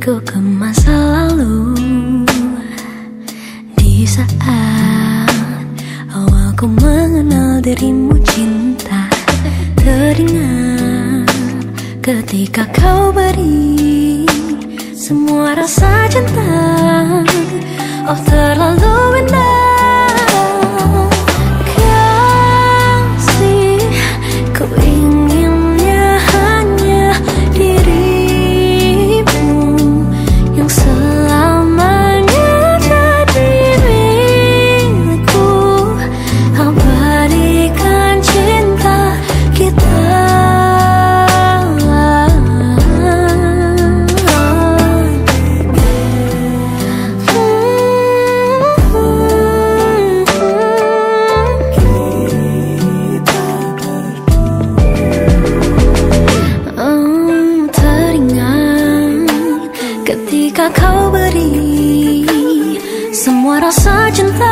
Menyerikku ke masa lalu. Di saat awal ku mengenal dirimu cinta Teringat ketika kau beri Semua rasa cinta. Oh terlalu Ketika kau beri Semua rasa cinta